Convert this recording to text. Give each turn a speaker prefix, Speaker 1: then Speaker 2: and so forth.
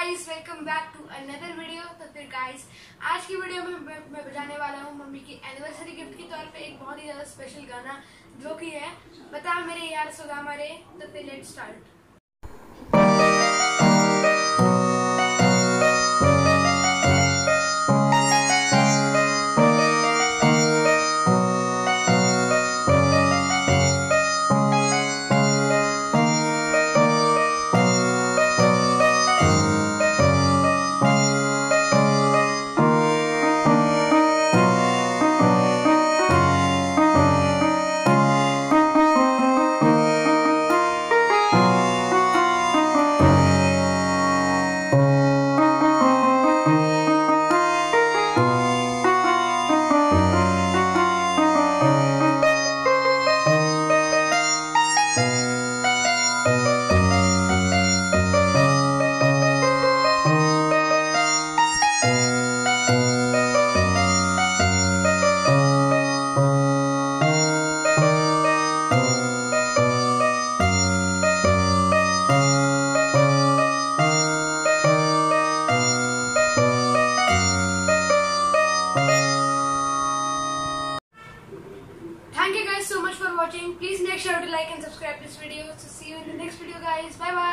Speaker 1: Guys welcome back to another video तो फिर guys आज की वीडियो में मैं, बजाने वाला हूँ मम्मी की एनिवर्सरी गिफ्ट के तौर पे एक बहुत ही ज़्यादा स्पेशल गाना जो कि है। बता मेरे यार सुगा मारे तो फिर let start Thank you guys so much for watching. Please make sure to like and subscribe this video. So see you in the next video guys. Bye bye.